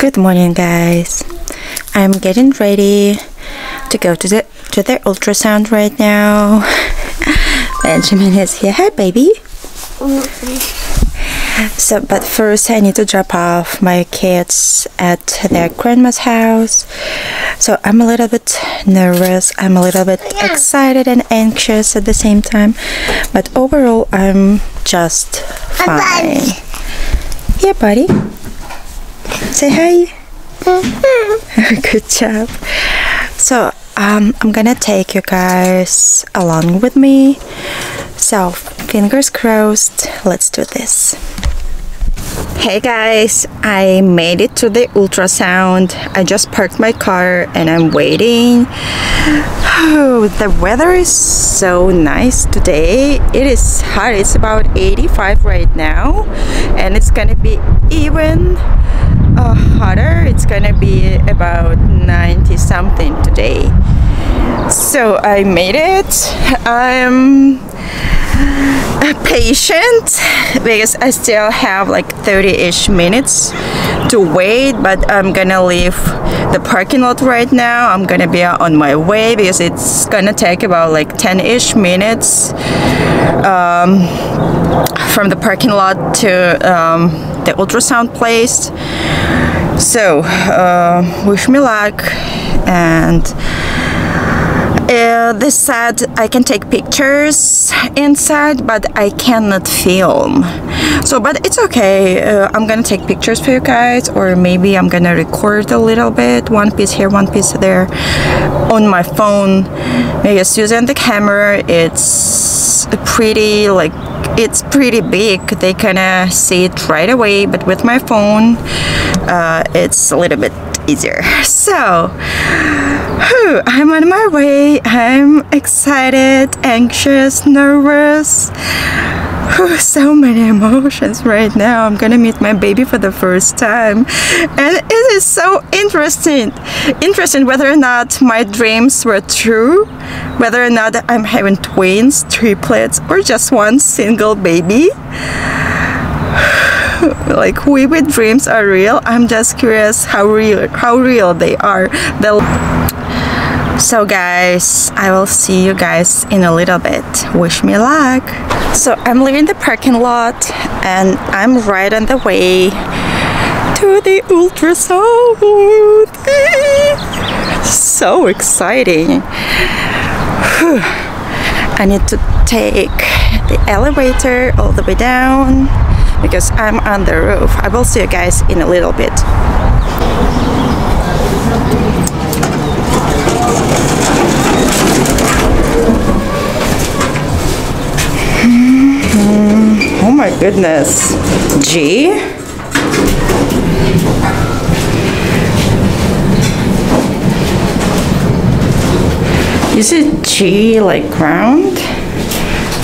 Good morning, guys. I'm getting ready to go to the to the ultrasound right now. Benjamin is here. Hi, baby. So, but first, I need to drop off my kids at their grandma's house. So, I'm a little bit nervous. I'm a little bit excited and anxious at the same time. But overall, I'm just fine. Yeah, buddy. Say hi. Good job. So, um, I'm gonna take you guys along with me. So, fingers crossed. Let's do this. Hey guys, I made it to the ultrasound. I just parked my car and I'm waiting. Oh, the weather is so nice today. It is hot. It's about 85 right now, and it's gonna be even uh, hotter. It's gonna be about 90 something today. So I made it. I'm patient because I still have like 30-ish minutes to wait but I'm gonna leave the parking lot right now. I'm gonna be on my way because it's gonna take about like 10-ish minutes um, from the parking lot to um, the ultrasound place. So uh, wish me luck and uh, this said I can take pictures inside but I cannot film. So but it's okay. Uh, I'm gonna take pictures for you guys or maybe I'm gonna record a little bit. One piece here one piece there on my phone. Because using the camera it's pretty like it's pretty big. They kinda see it right away but with my phone uh, it's a little bit easier. So I'm on my way. I'm excited anxious nervous. So many emotions right now. I'm gonna meet my baby for the first time. And it is so interesting. Interesting whether or not my dreams were true whether or not I'm having twins triplets or just one single baby. Like vivid dreams are real. I'm just curious how real how real they are. They'll so guys i will see you guys in a little bit wish me luck so i'm leaving the parking lot and i'm right on the way to the ultrasound so exciting I need to take the elevator all the way down because I'm on the roof. I will see you guys in a little bit. Oh my goodness. G? Is it G like ground?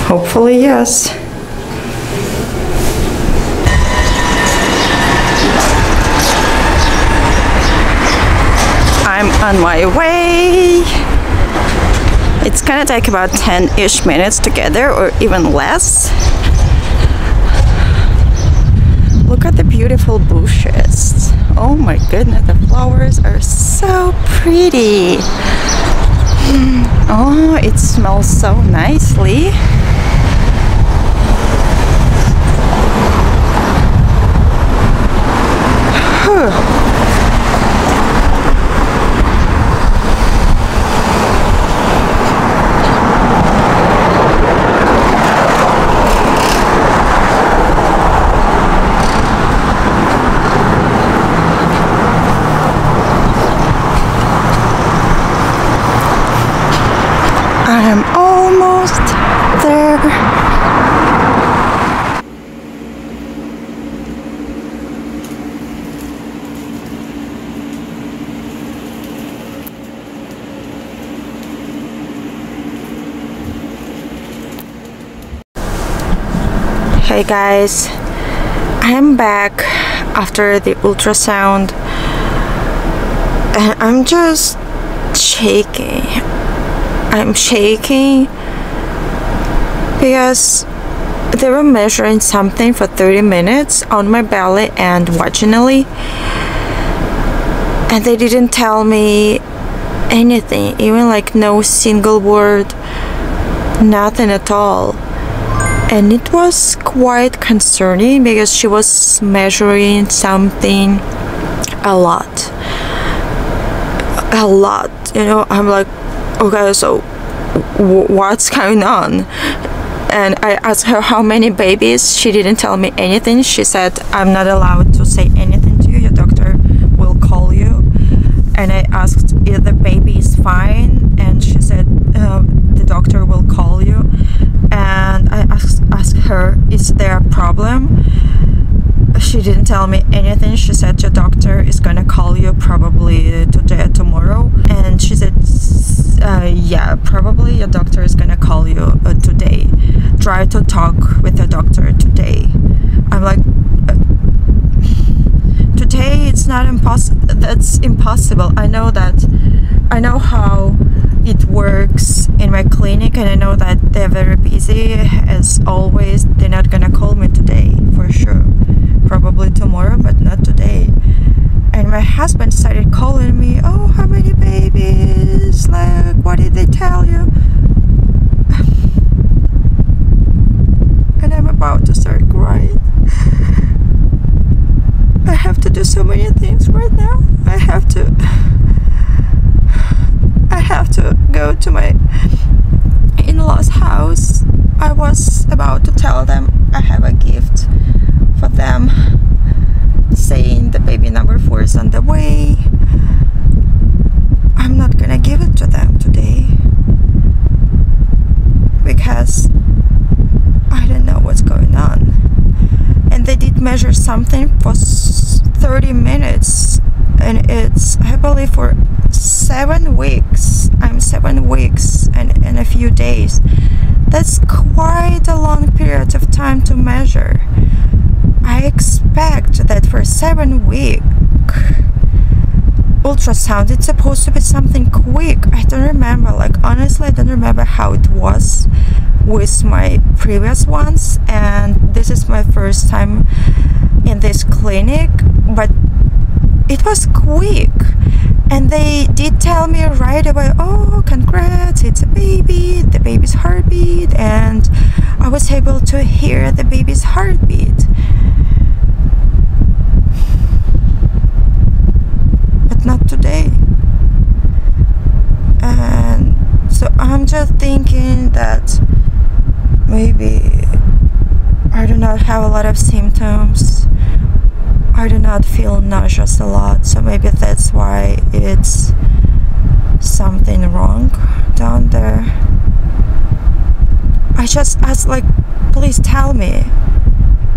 Hopefully yes. I'm on my way. It's gonna take about 10-ish minutes together or even less. Look at the beautiful bushes. Oh my goodness, the flowers are so pretty. Hmm. Oh, it smells so nicely. I am almost there. Hey guys, I am back after the ultrasound and I'm just shaking. I'm shaking because they were measuring something for 30 minutes on my belly and vaginally and they didn't tell me anything, even like no single word, nothing at all. And it was quite concerning because she was measuring something a lot. A lot, you know. I'm like, okay, so what's going on? And I asked her how many babies. She didn't tell me anything. She said, I'm not allowed to say anything to you. Your doctor will call you. And I asked if the baby is fine. And she said, uh, the doctor will call you. And I asked, asked her, is there a problem? She didn't tell me anything. She said, your doctor is to call you probably today or tomorrow. And she said, uh, yeah, probably your doctor is to call you uh, today try to talk with the doctor today. I'm like, uh, today it's not impossible. That's impossible. I know that. I know how it works in my clinic, and I know that they're very busy as always. They're not gonna call me today for sure. Probably tomorrow, but not today. And my husband started calling me. Oh, how many babies? Like, what did they tell you? And I'm about to start crying. I have to do so many things right now. I have to I have to go to my in-laws house. I was about to tell them I have a gift for them saying the baby number 4 is on the way. I'm not gonna give it to them today because I don't know what's going on. And they did measure something for 30 minutes, and it's, I believe, for seven weeks. I'm seven weeks and in a few days. That's quite a long period of time to measure. I expect that for seven weeks ultrasound it's supposed to be something quick. I don't remember like honestly i don't remember how it was with my previous ones and this is my first time in this clinic but it was quick. And they did tell me right away oh congrats it's a baby the baby's heartbeat and i was able to hear the baby's heartbeat but not today and so i'm just thinking that maybe I do not have a lot of symptoms. I do not feel nauseous a lot, so maybe that's why it's something wrong down there. I just asked, like, please tell me,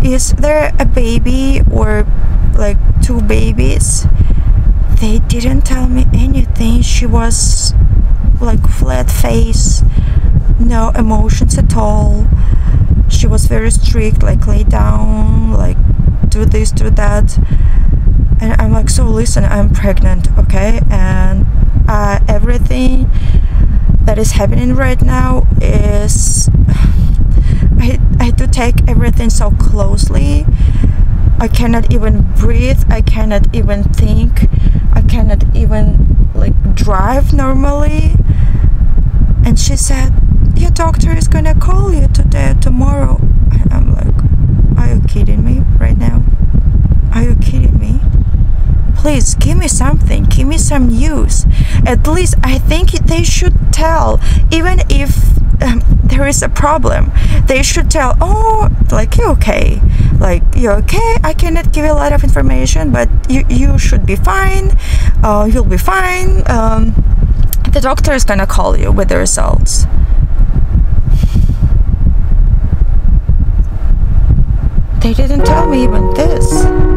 is there a baby or like two babies? They didn't tell me anything. She was like flat face no emotions at all. She was very strict like lay down like do this do that. And i'm like so listen i'm pregnant okay? And uh, everything that is happening right now is I, I do take everything so closely i cannot even breathe i cannot even think i cannot even like drive normally. And she said your doctor is gonna call you today tomorrow. And i'm like are you kidding me right now? Are you kidding me? Please give me something give me some news. At least i think they should tell even if um, there is a problem. They should tell oh like you okay like you're okay i cannot give you a lot of information but you, you should be fine uh, you'll be fine um, the doctor is gonna call you with the results They didn't tell me even this.